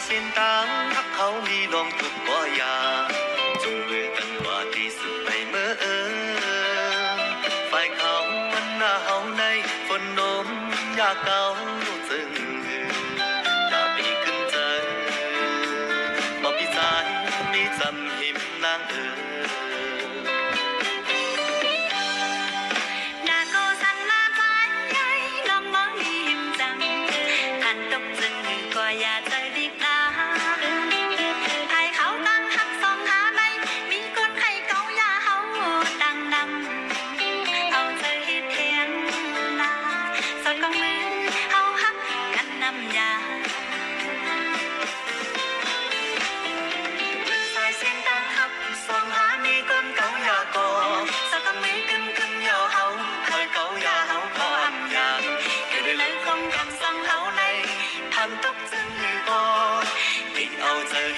先等，黑口呢浪捉過呀，仲會等。 เก่าซึ่งอย่าไป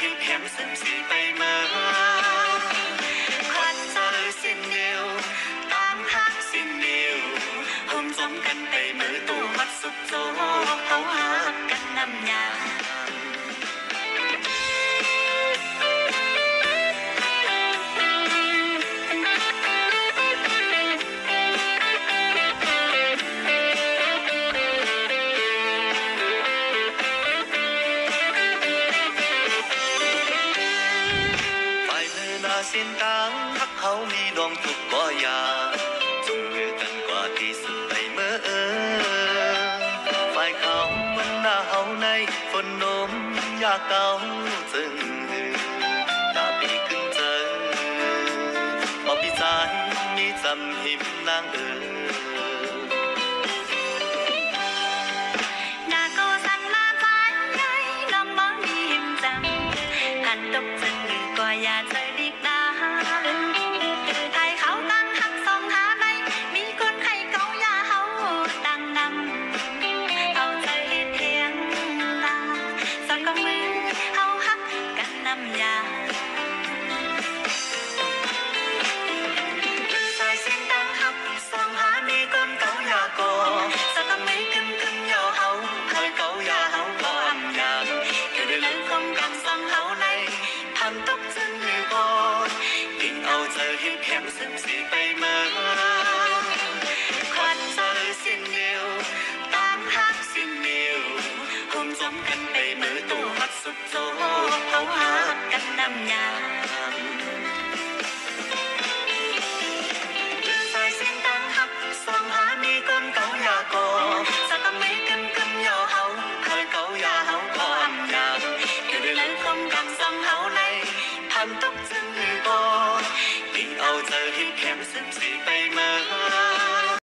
You can't him, him, ta cao dần ta bị cứng dần mà bị dài mi dầm hiểm nang ơi Hãy subscribe cho kênh Ghiền Mì Gõ Để không bỏ lỡ những video hấp dẫn hẻm xếp bay mơ khoát giờ xin yêu tam hát xin yêu hôm giống canh bay mơ sind sie bei mir.